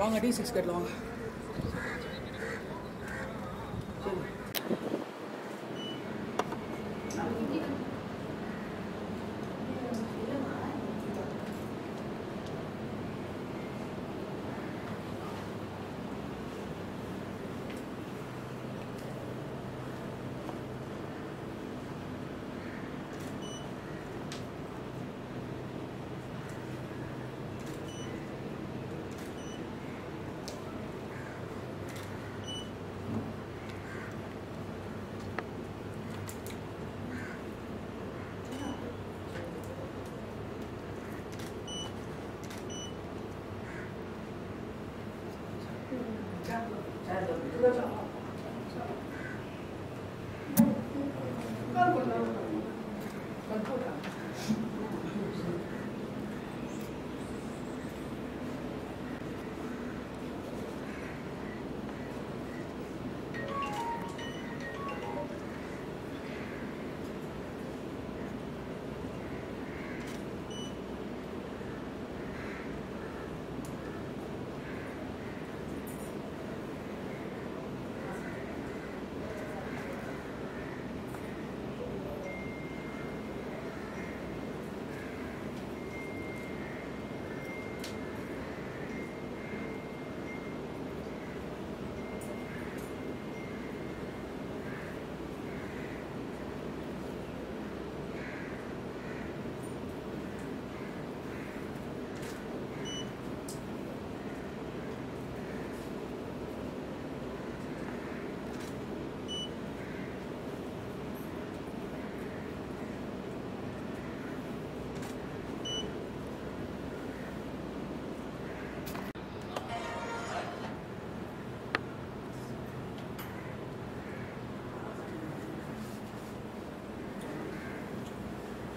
வாங்க T six வாங்க 哎，歌唱。